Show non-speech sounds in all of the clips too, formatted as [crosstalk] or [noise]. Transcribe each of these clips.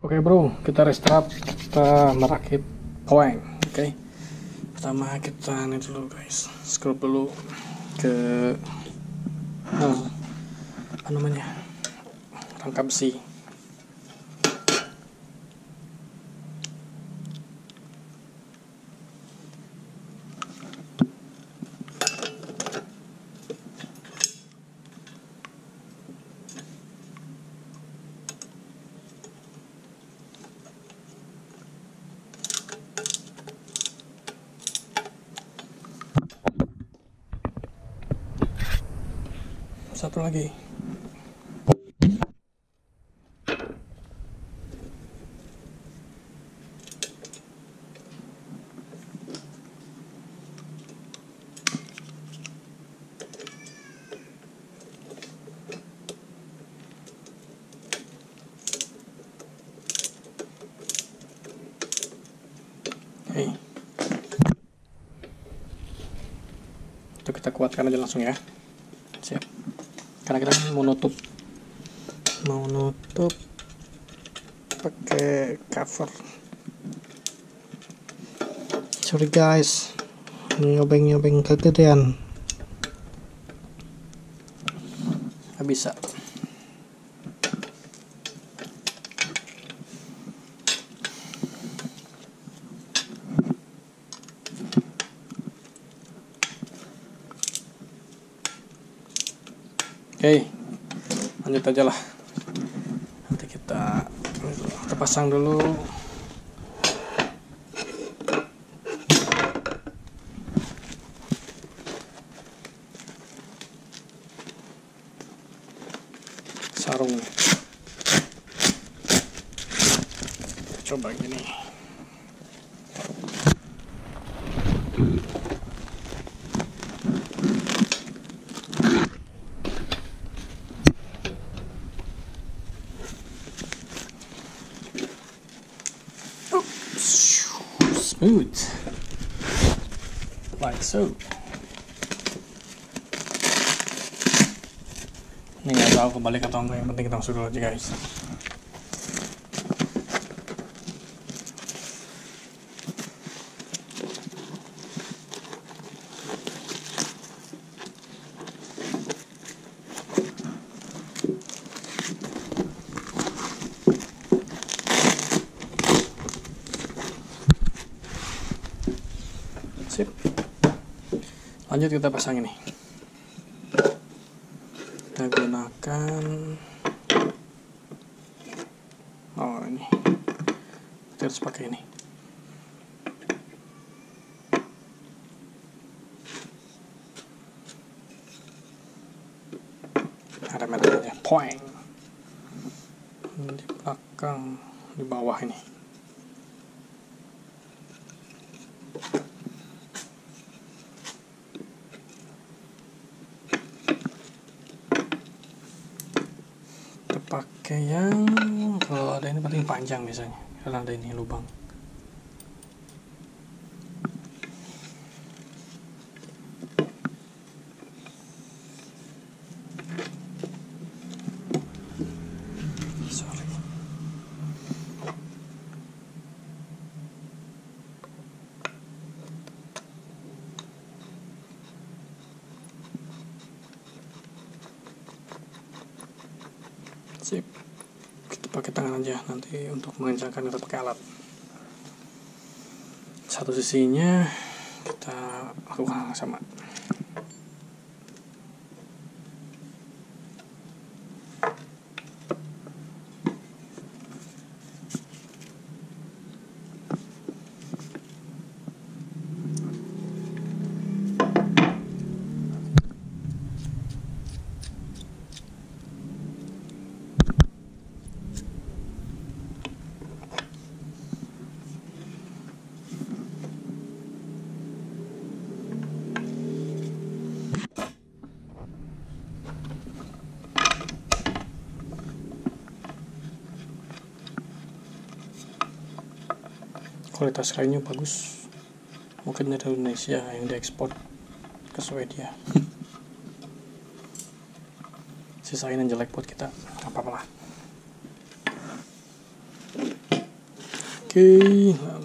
Oke bro, kita restart, kita merakit poeng. Oke, pertama kita ini dulu guys, scroll dulu ke oh, apa namanya rangka besi. Satu lagi. Itu kita kuatkan aja langsung ya. Siap. Karena kita mau nutup mau nutup pakai cover. Sorry guys. Nyobeng-nyobeng kegedean. Nggak bisa. Oke, lanjut aja lah. Nanti kita kita pasang dulu. Sarung. Coba gini. smooth like so. Ini nggak tahu kebalik atau enggak yang penting kita masuk dulu aja guys sip lanjut kita pasang ini. Kita gunakan oh ini. Kita harus pakai ini. Ada meternya poing di belakang di bawah ini kita pakai yang kalau ada ini paling panjang biasanya. Karena ada ini lubang. Sip pakai tangan aja nanti untuk mengencangkan kita pakai alat. Satu sisinya kita lakukan sama kualitas kayunya bagus. Mungkin dari Indonesia yang diekspor ke Swedia. [laughs] Sisain yang jelek buat kita. Apa-apa lah. Oke lalu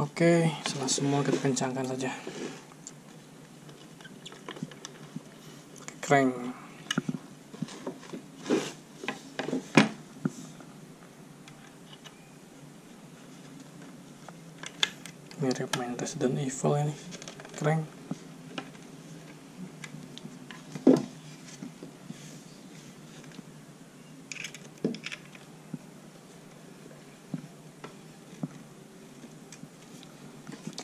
Oke, setelah semua kita kencangkan saja. Crank. Mirip main Resident Evil ini. Crank.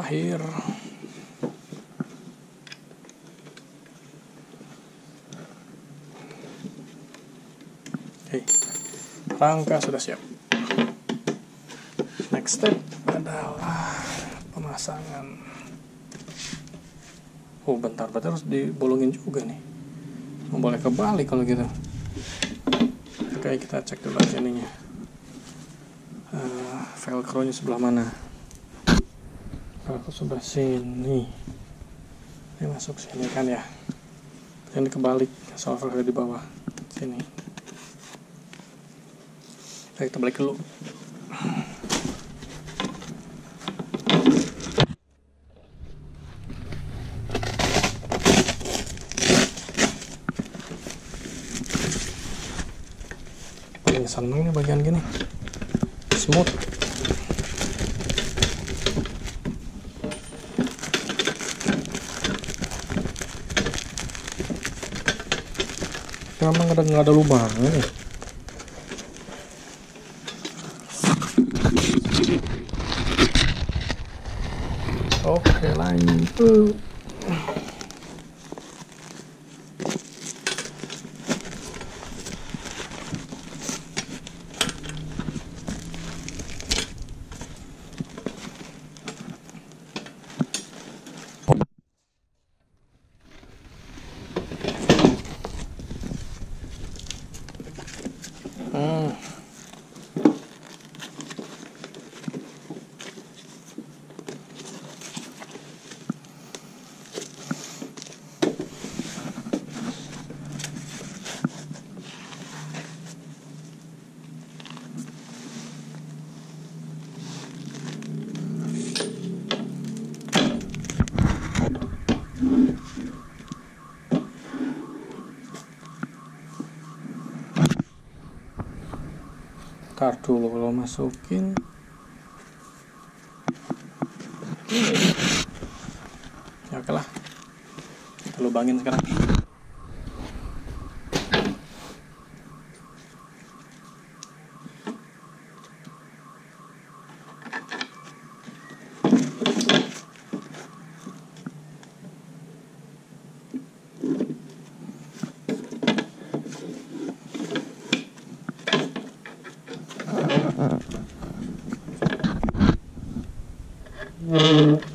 Terakhir. Oke, rangka sudah siap. Next step adalah pemasangan. Oh, bentar, berarti harus dibolongin juga nih. Oh, boleh kebalik kalau gitu. Oke, kita cek dulu ininya. Uh, velcro-nya sebelah mana? Velcro sebelah sini. Ini masuk sini kan ya? Ini kebalik, soal velcro di bawah. Sini. Oke, kita balik dulu. paling seneng nih bagian gini smooth memang ada nggak ada lubangnya nih. Oke lanjut Ntar dulu kalau masukin ya oke lah kita lubangin sekarang Mm-hmm.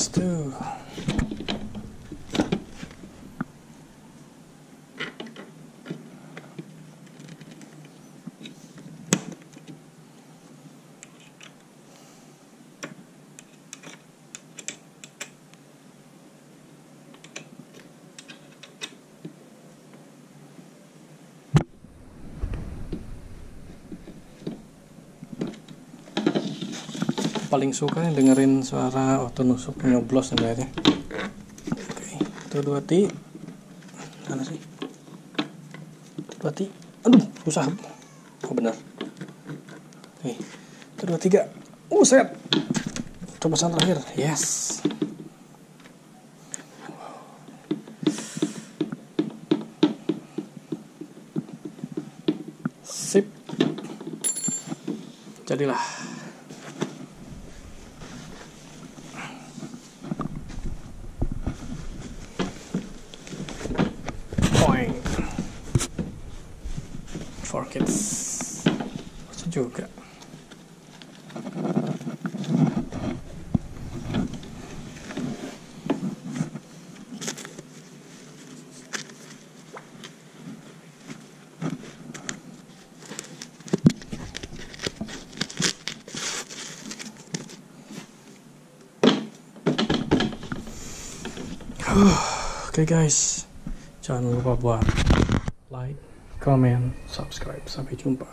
Okay, last paling suka yang dengerin suara auto nusuk nyoblos nih oke itu dua ti mana sih? Dua ti aduh susah. Oh benar. Oke itu dua tiga uh set tebasan terakhir. Yes. Sip. Jadilah Kids. Lucu juga. Oke guys, jangan lupa buat comment, subscribe. Sampai jumpa.